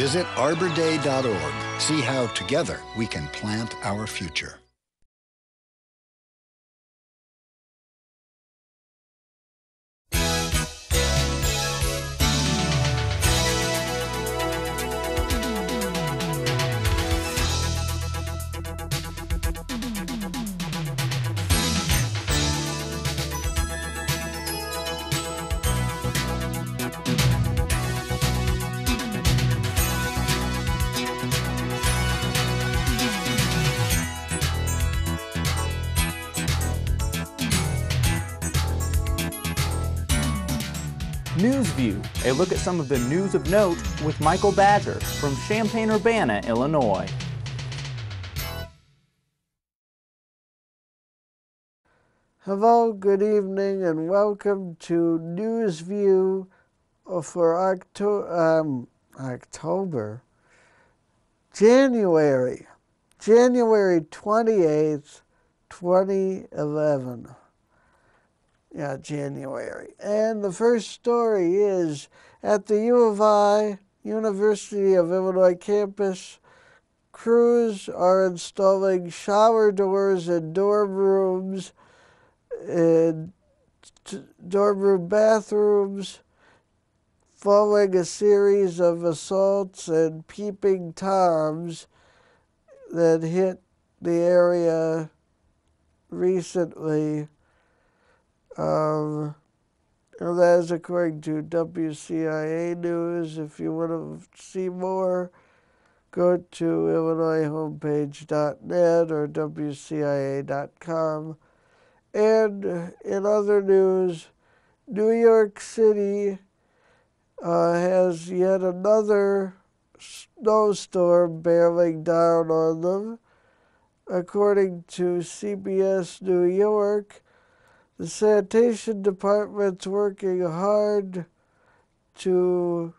Visit arborday.org. See how together we can plant our future. News View, a look at some of the news of note with Michael Badger from Champaign-Urbana, Illinois. Hello, good evening, and welcome to News View for Octo um, October, January, January 28th, 2011 yeah, January. And the first story is at the U of I, University of Illinois campus, crews are installing shower doors in dorm rooms, in dorm room bathrooms, following a series of assaults and peeping toms that hit the area recently. Um, and that is according to WCIA News. If you want to see more, go to IllinoisHomepage.net or WCIA.com. And in other news, New York City uh, has yet another snowstorm barreling down on them. According to CBS New York, the sanitation department's working hard to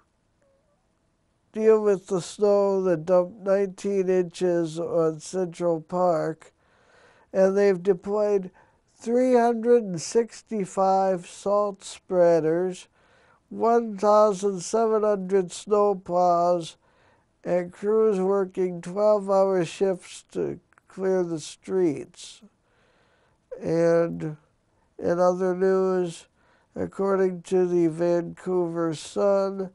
deal with the snow that dumped 19 inches on Central Park, and they've deployed 365 salt spreaders, 1,700 snow plows, and crews working 12 hour shifts to clear the streets. And in other news, according to the Vancouver Sun,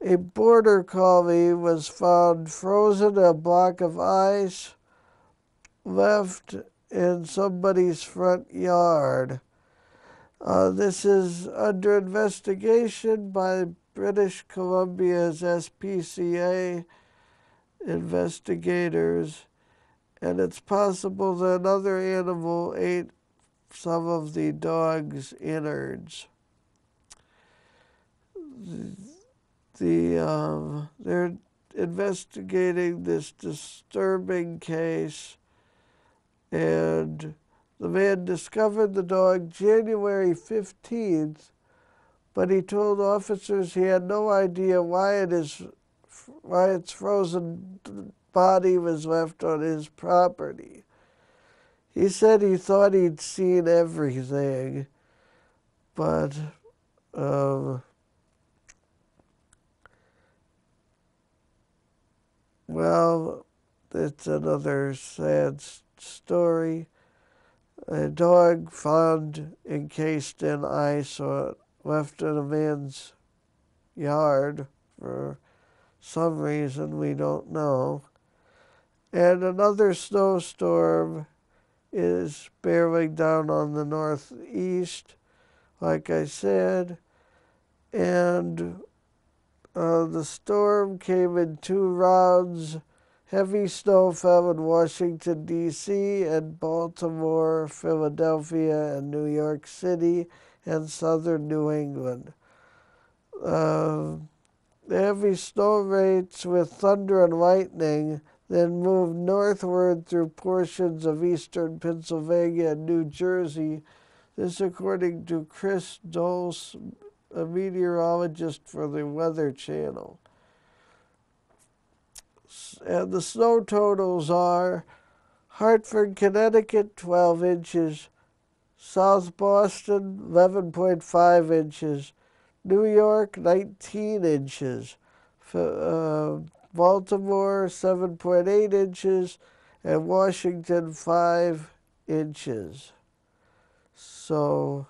a border collie was found frozen in a block of ice left in somebody's front yard. Uh, this is under investigation by British Columbia's SPCA investigators, and it's possible that another animal ate some of the dog's innards. The, um, they're investigating this disturbing case, and the man discovered the dog January 15th, but he told officers he had no idea why it is why its frozen body was left on his property. He said he thought he'd seen everything, but um, well, it's another sad story. A dog found encased in ice or left in a man's yard for some reason we don't know. And another snowstorm is bearing down on the northeast, like I said, and uh, the storm came in two rounds. Heavy snow fell in Washington, D.C., and Baltimore, Philadelphia, and New York City, and southern New England. Uh, heavy snow rates with thunder and lightning then moved northward through portions of eastern Pennsylvania and New Jersey. This, according to Chris Dolce, a meteorologist for the Weather Channel. And the snow totals are Hartford, Connecticut, 12 inches, South Boston, 11.5 inches, New York, 19 inches, uh, Baltimore 7.8 inches, and Washington 5 inches. So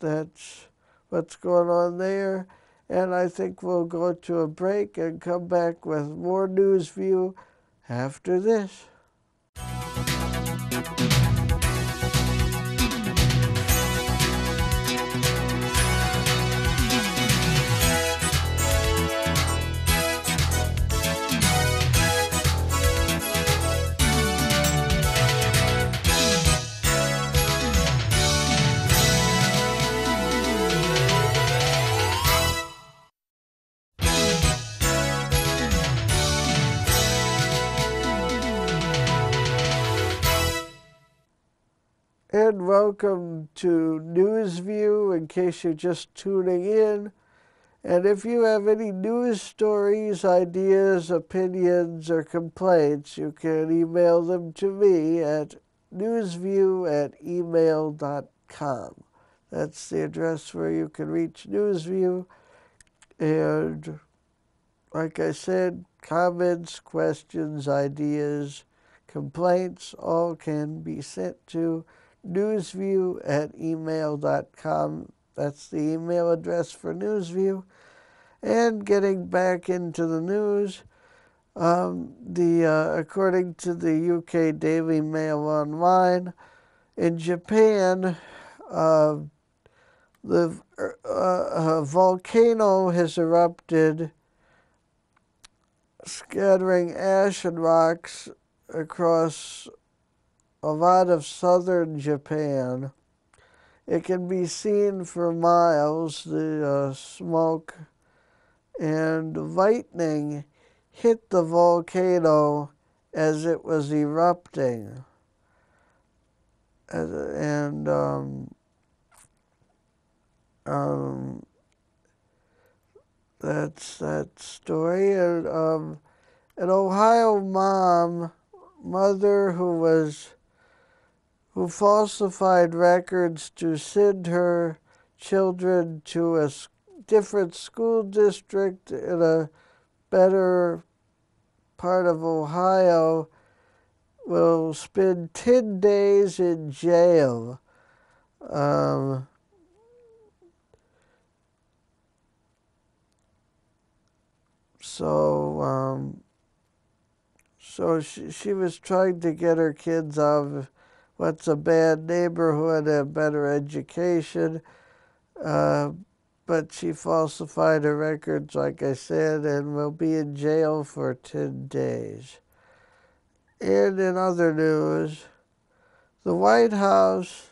that's what's going on there. And I think we'll go to a break and come back with more News View after this. Welcome to Newsview in case you're just tuning in. And if you have any news stories, ideas, opinions, or complaints, you can email them to me at newsview at email.com. That's the address where you can reach Newsview. And like I said, comments, questions, ideas, complaints all can be sent to newsview at email.com. That's the email address for Newsview. And getting back into the news, um, the uh, according to the UK Daily Mail Online, in Japan, uh, the uh, volcano has erupted, scattering ash and rocks across a lot of southern Japan. It can be seen for miles, the uh, smoke, and lightning hit the volcano as it was erupting. And, um, um, that's that story. And um, an Ohio mom, mother who was who falsified records to send her children to a different school district in a better part of Ohio will spend 10 days in jail. Um, so, um, so she, she was trying to get her kids out of what's a bad neighborhood, a better education. Uh, but she falsified her records, like I said, and will be in jail for 10 days. And in other news, the White House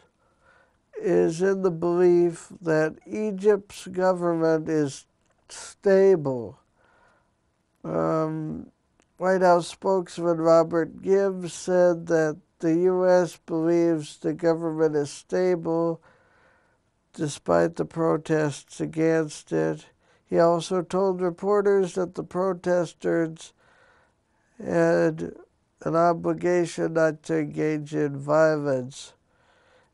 is in the belief that Egypt's government is stable. Um, White House spokesman Robert Gibbs said that the U.S. believes the government is stable despite the protests against it. He also told reporters that the protesters had an obligation not to engage in violence.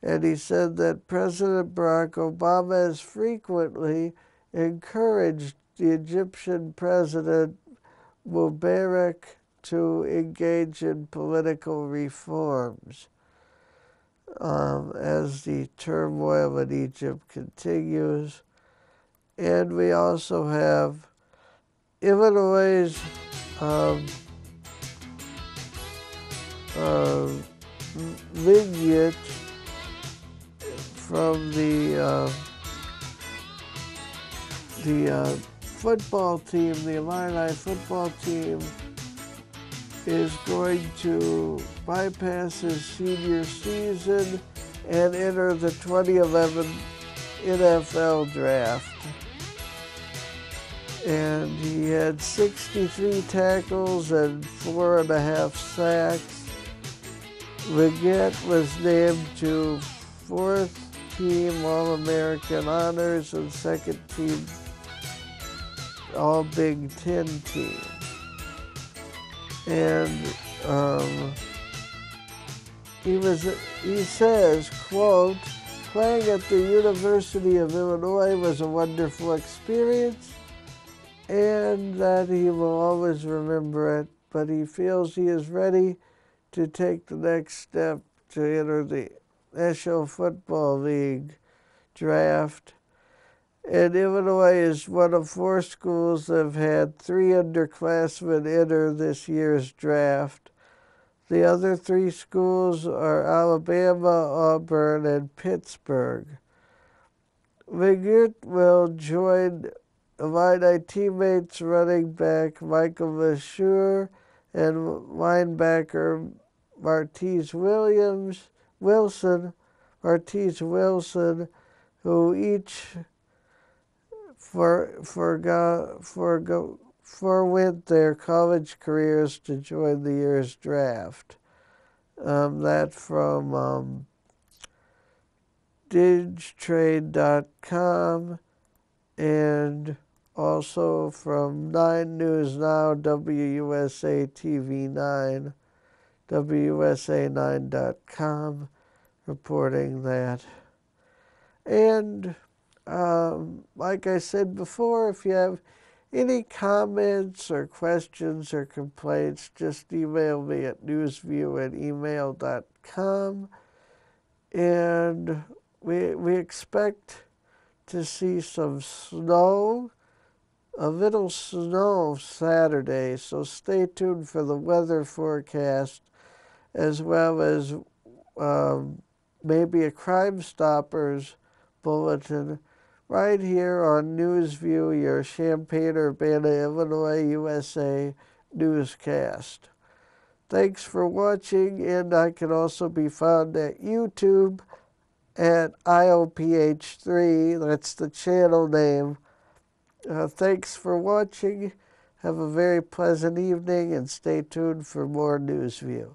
And he said that President Barack Obama has frequently encouraged the Egyptian president Mubarak to engage in political reforms um, as the turmoil in Egypt continues. And we also have Illinois' um, uh, vignette from the uh, the uh, football team, the Illini football team is going to bypass his senior season and enter the 2011 NFL draft. And he had 63 tackles and four and a half sacks. Liuget was named to fourth team All American honors and second team All Big Ten team and um, he was he says quote playing at the university of illinois was a wonderful experience and that he will always remember it, but he feels he is ready to take the next step to enter the National Football League draft. And Illinois is one of four schools that have had three underclassmen enter this year's draft. The other three schools are Alabama, Auburn, and Pittsburgh. Wingert will join Illini teammates running back Michael Masur and linebacker Martez Williams Wilson, Martez Wilson, who each for forego, forego, forwent their college careers to join the year's draft. Um, that from um, digtrade.com and also from 9 News Now, WUSA TV 9, WUSA9.com, reporting that. And um, like I said before, if you have any comments or questions or complaints, just email me at newsview at email.com. And we, we expect to see some snow, a little snow Saturday, so stay tuned for the weather forecast as well as um, maybe a Crime Stoppers bulletin right here on Newsview, your Champaign Urbana, Illinois, USA newscast. Thanks for watching, and I can also be found at YouTube at IOPH3. That's the channel name. Uh, thanks for watching. Have a very pleasant evening, and stay tuned for more Newsview.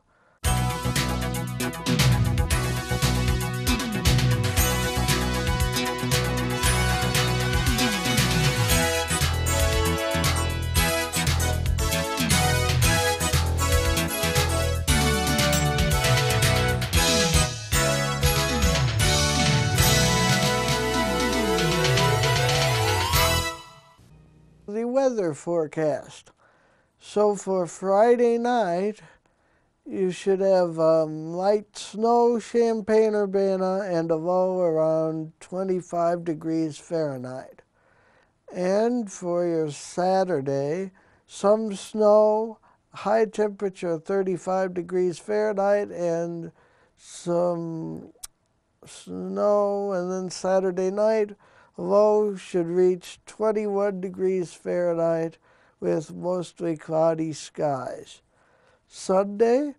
Weather forecast. So for Friday night, you should have um, light snow, Champaign Urbana, and a low around 25 degrees Fahrenheit. And for your Saturday, some snow, high temperature 35 degrees Fahrenheit, and some snow, and then Saturday night, low should reach 21 degrees Fahrenheit with mostly cloudy skies. Sunday,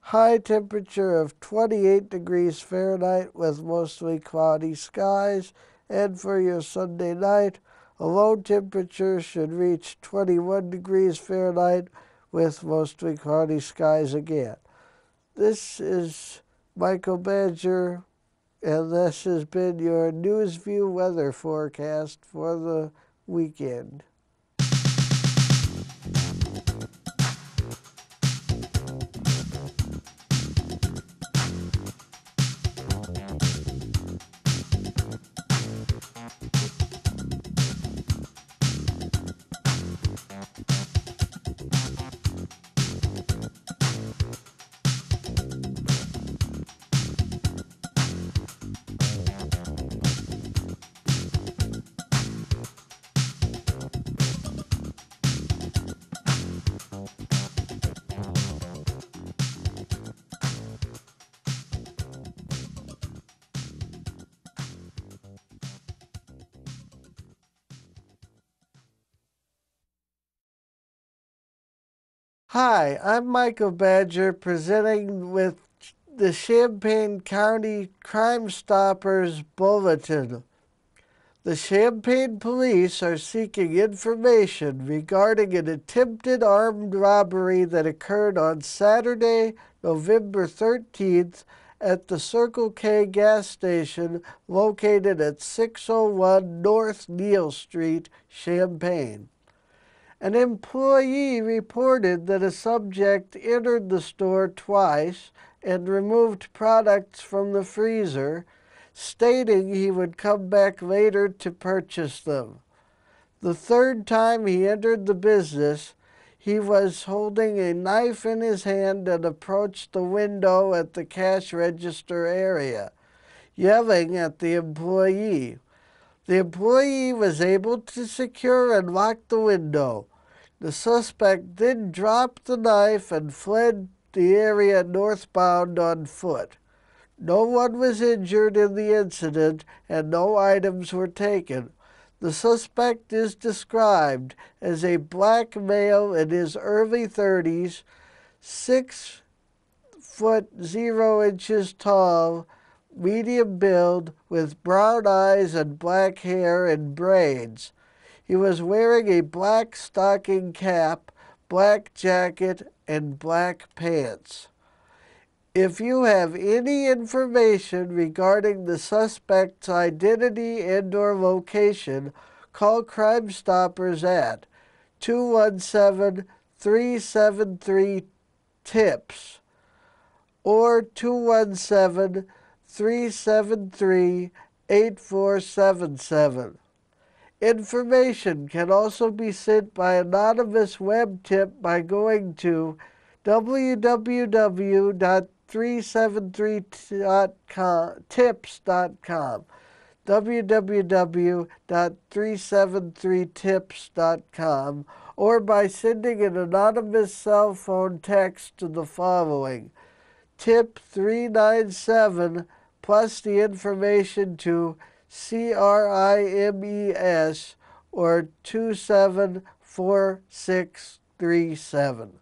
high temperature of 28 degrees Fahrenheit with mostly cloudy skies. And for your Sunday night, a low temperature should reach 21 degrees Fahrenheit with mostly cloudy skies again. This is Michael Badger and this has been your Newsview weather forecast for the weekend. Hi, I'm Michael Badger presenting with the Champaign County Crime Stoppers Bulletin. The Champaign police are seeking information regarding an attempted armed robbery that occurred on Saturday, November 13th at the Circle K gas station located at 601 North Neil Street, Champaign. An employee reported that a subject entered the store twice and removed products from the freezer, stating he would come back later to purchase them. The third time he entered the business, he was holding a knife in his hand and approached the window at the cash register area, yelling at the employee. The employee was able to secure and lock the window. The suspect then dropped the knife and fled the area northbound on foot. No one was injured in the incident and no items were taken. The suspect is described as a black male in his early 30s, six foot zero inches tall, medium build, with brown eyes and black hair and braids. He was wearing a black stocking cap, black jacket, and black pants. If you have any information regarding the suspect's identity and or location, call Crime Stoppers at 217-373-TIPS or 217-373-8477. Information can also be sent by anonymous web tip by going to www.373tips.com www.373tips.com or by sending an anonymous cell phone text to the following. Tip 397 plus the information to CRIMES or 274637.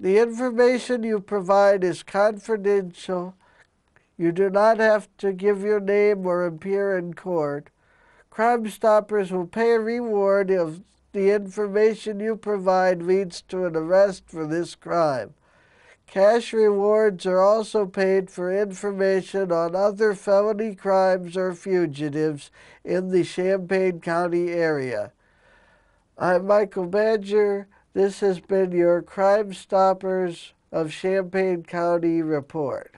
The information you provide is confidential. You do not have to give your name or appear in court. Crime Stoppers will pay a reward if the information you provide leads to an arrest for this crime. Cash rewards are also paid for information on other felony crimes or fugitives in the Champaign County area. I'm Michael Badger. This has been your Crime Stoppers of Champaign County report.